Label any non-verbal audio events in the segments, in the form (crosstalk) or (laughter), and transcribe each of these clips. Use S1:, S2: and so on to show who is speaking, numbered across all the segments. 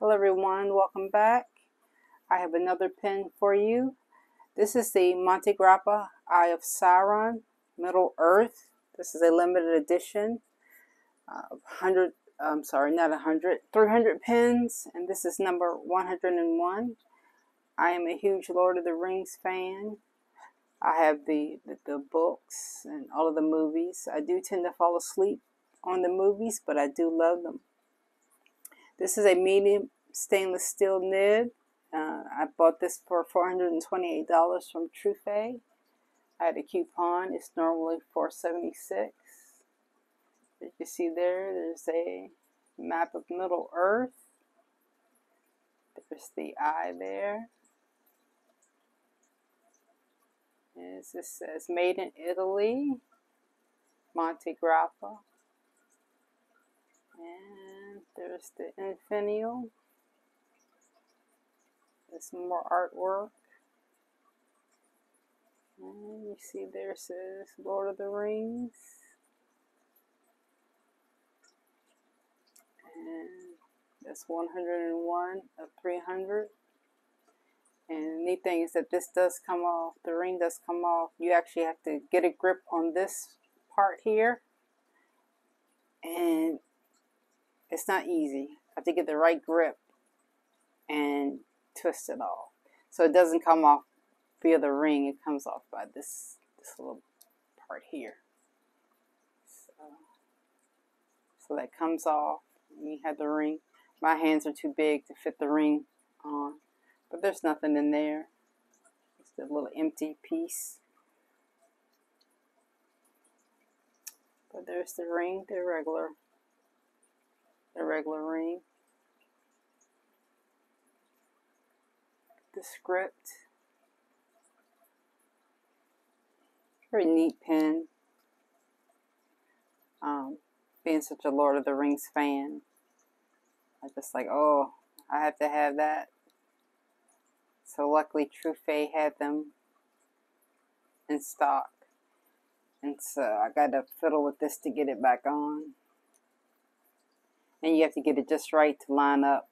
S1: Hello everyone, welcome back. I have another pin for you. This is the Montegrappa Eye of Sauron Middle Earth. This is a limited edition. Uh, 100, I'm sorry, not 100, 300 pins, and this is number 101. I am a huge Lord of the Rings fan. I have the, the, the books and all of the movies. I do tend to fall asleep on the movies, but I do love them. This is a medium stainless steel nib. Uh, I bought this for $428 from Truphae. I had a coupon. It's normally 476. As you see there, there's a map of Middle Earth. There's the eye there. As this says, made in Italy, Montegrappa. And there's the Infinial. There's more artwork. And you see there says Lord of the Rings. And that's 101 of 300. And the neat thing is that this does come off, the ring does come off. You actually have to get a grip on this part here. And it's not easy. You have to get the right grip and twist it off. So it doesn't come off via the ring, it comes off by this, this little part here. So, so that comes off. You have the ring. My hands are too big to fit the ring on, but there's nothing in there. Just a little empty piece. But there's the ring, the regular the regular ring. The script. Very neat pen. Um, being such a Lord of the Rings fan, I just like, oh, I have to have that. So luckily Truphae had them in stock. And so I got to fiddle with this to get it back on and you have to get it just right to line up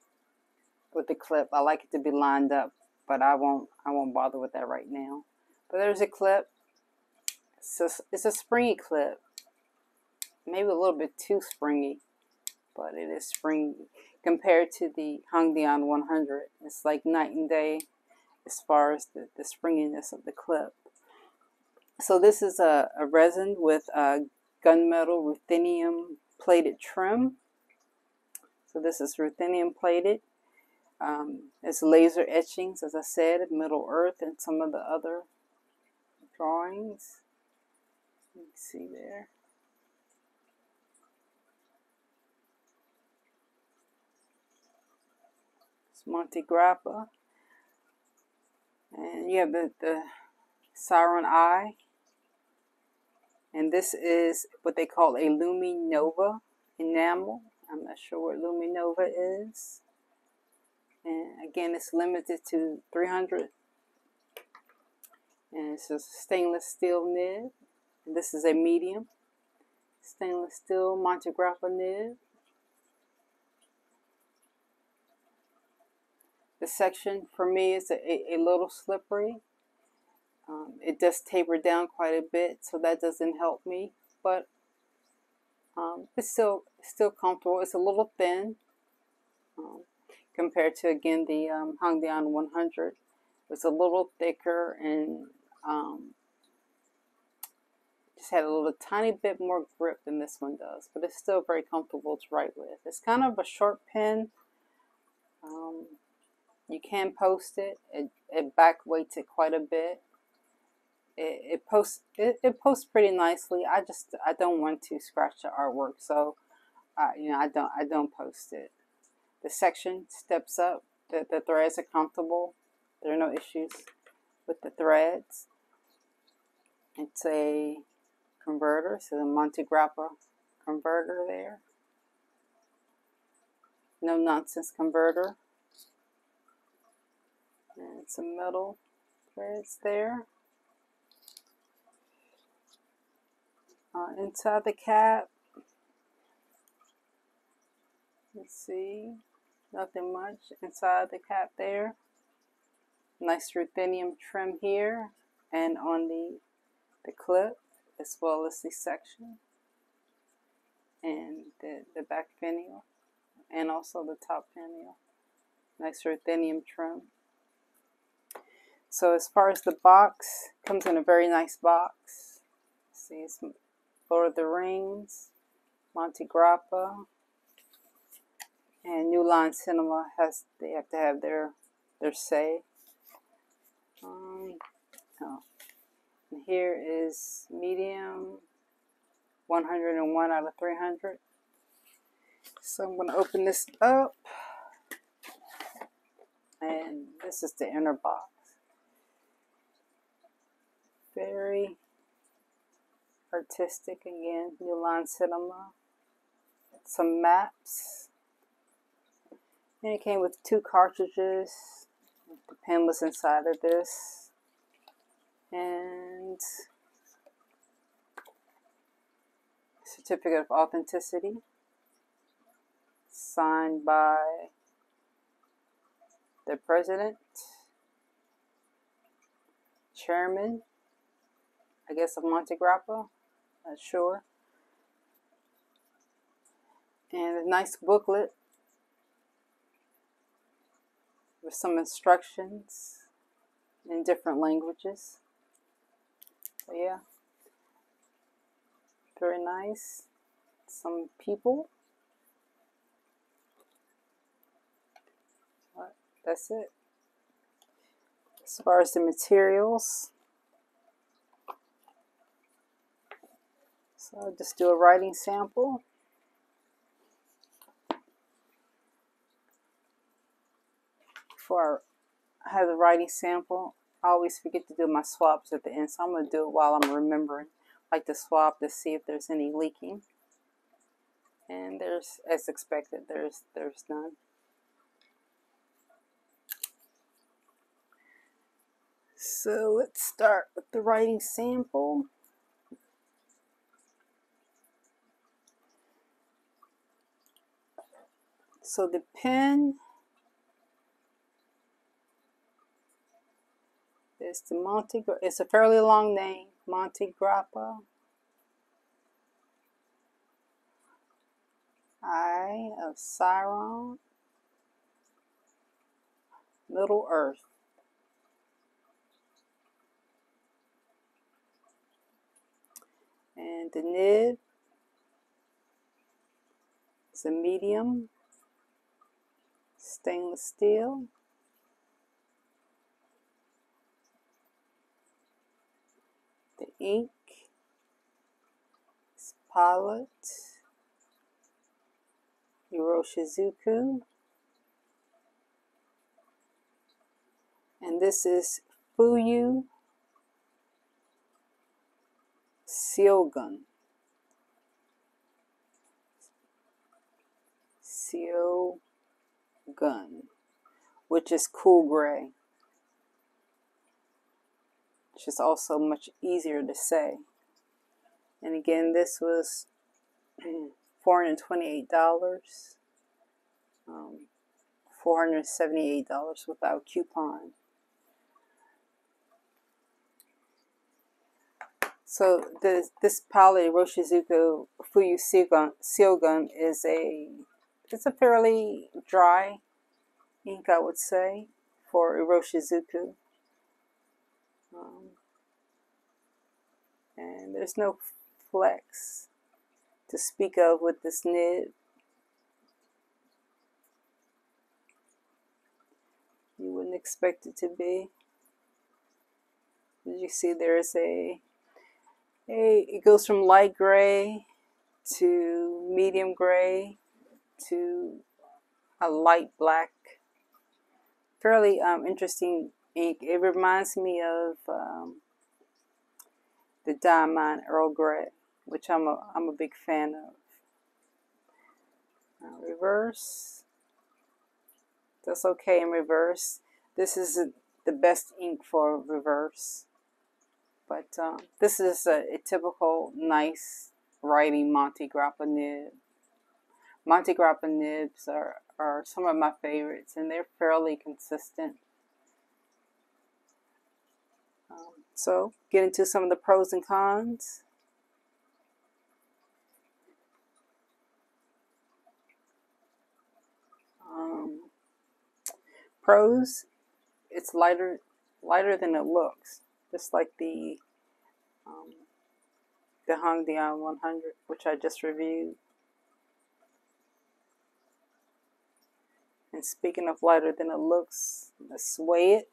S1: with the clip. I like it to be lined up, but I won't I won't bother with that right now. But there's a clip. It's a, it's a springy clip. Maybe a little bit too springy, but it is springy compared to the Hongdian 100. It's like night and day as far as the, the springiness of the clip. So this is a, a resin with a gunmetal ruthenium plated trim. So this is ruthenium plated. Um, it's laser etchings, as I said, Middle Earth and some of the other drawings. See there. It's Montegrappa. And you have the, the Sauron Eye. And this is what they call a Luminova enamel. I'm not sure what Luminova is. And again, it's limited to 300. And it's a stainless steel nib. And this is a medium stainless steel Montegrappa nib. The section for me is a, a little slippery. Um, it does taper down quite a bit, so that doesn't help me. But um, it's still still comfortable. It's a little thin um, compared to again the um, Hongdian 100. It's a little thicker and um, just had a little tiny bit more grip than this one does, but it's still very comfortable to write with. It's kind of a short pen. Um, you can post it. It, it back weights it quite a bit it, it posts it, it posts pretty nicely. I just I don't want to scratch the artwork, so you know I don't I don't post it. The section steps up. The, the threads are comfortable. There are no issues with the threads. It's a converter, so the Montegrappa converter there. No nonsense converter. And some metal threads there. uh, inside the cap. Let's see. Nothing much inside the cap there. Nice ruthenium trim here and on the, the clip as well as the section and the, the back finial and also the top finial. Nice ruthenium trim. So as far as the box, comes in a very nice box. See, it's Lord of the Rings, Montegrappa, and New Line Cinema has they have to have their their say. Um, oh. And here is medium, 101 out of 300. So I'm going to open this up. And this is the inner box. Very artistic again, New Line Cinema. Some maps. And it came with two cartridges. The pen was inside of this. And certificate of authenticity signed by the president, chairman, I guess of Montegrappa, not sure. And a nice booklet with some instructions in different languages. So yeah, very nice. Some people. But that's it. As far as the materials, so I'll just do a writing sample. Before I have the writing sample, I always forget to do my swabs at the end, so I'm going to do it while I'm remembering. Like to swab to see if there's any leaking. And there's, as expected, there's there's none. So let's start with the writing sample. So the pen is the Monte. It's a fairly long name, Montegrappa. Eye of Sauron, Middle Earth. And the nib is a medium stainless steel. Ink is Pilot Iroshizuku. And this is Fuyu syogun. syogun, which is cool gray, which is also much easier to say. And again, this was (clears throat) $428, um, $478 without coupon. So this this Pilot Iroshizuku Fuyu syogun is a it's a fairly dry ink, I would say, for Iroshizuku. Um, and there's no flex to speak of with this nib. You wouldn't expect it to be. As you see, there's a a, it goes from light gray to medium gray to a light black. Fairly um, interesting ink. It reminds me of um, the Diamine Earl Grey, which I'm a, I'm a big fan of. Now reverse. That's okay in reverse. This is a, the best ink for reverse. But um, this is a, a, typical nice writing Montegrappa nib. Montegrappa nibs are, are some of my favorites, and they're fairly consistent. Um, so, get into some of the pros and cons. Um, pros, it's lighter lighter than it looks, just like the um, the Hongdian 100, which I just reviewed. And speaking of lighter than it looks, let's weigh it.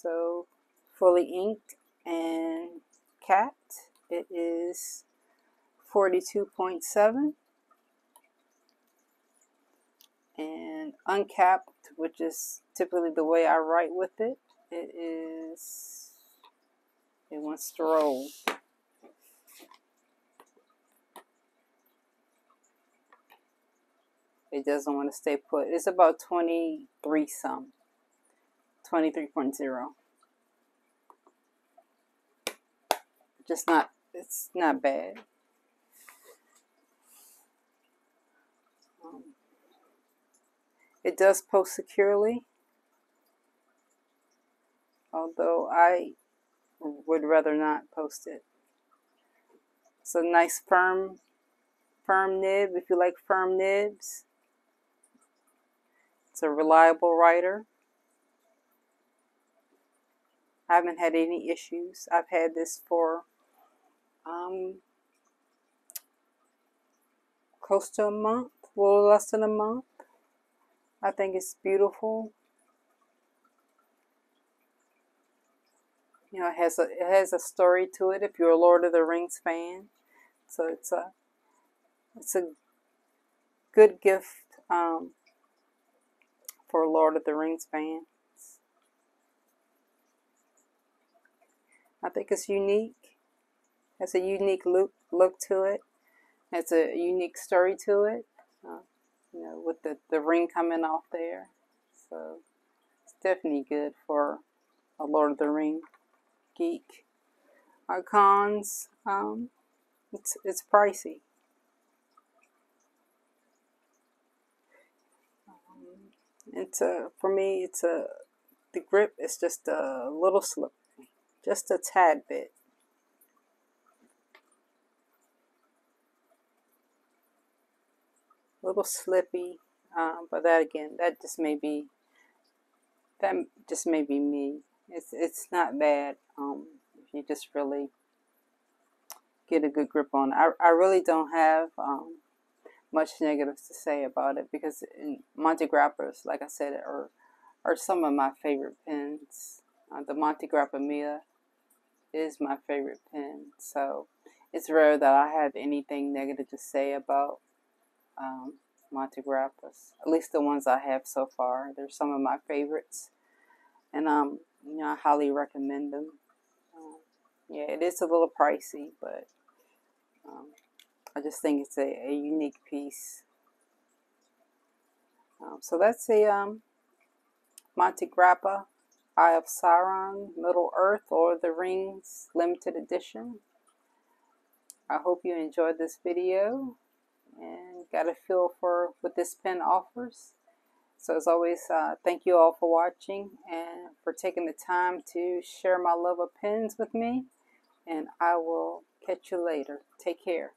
S1: So fully inked and capped, it is 42.7 and uncapped, which is typically the way I write with it, it is, it wants to roll. It doesn't want to stay put. It's about 23 some. 23.0. Just not, it's not bad. Um, it does post securely, although I would rather not post it. It's a nice firm, firm nib if you like firm nibs. It's a reliable writer. I haven't had any issues. I've had this for um, close to a month, a little less than a month. I think it's beautiful. You know, it has a it has a story to it. If you're a Lord of the Rings fan, so it's a it's a good gift um, for Lord of the Rings fans. I think it's unique. Has a unique look look to it. Has a unique story to it. Uh, you know, with the the ring coming off there. So it's definitely good for a Lord of the Ring geek. Our cons, um, it's it's pricey. Um, it's a for me. It's a the grip is just a little slip just a tad bit. A little slippy, um, but that again, that just may be that just may be me. It's it's not bad um, if you just really get a good grip on it. I, I really don't have um, much negatives to say about it because Montegrappas, like I said, are are some of my favorite pens. Uh, the Montegrappa Mia is my favorite pen. So it's rare that I have anything negative to say about um, Montegrappas. At least the ones I have so far. They're some of my favorites. And um, you know, I highly recommend them. Um, yeah, it is a little pricey, but um, I just think it's a, a unique piece. Um, so that's a um, Montegrappa Eye of Sauron, Middle Earth, or the Rings limited edition. I hope you enjoyed this video and got a feel for what this pen offers. So as always, uh, thank you all for watching and for taking the time to share my love of pens with me. And I will catch you later. Take care.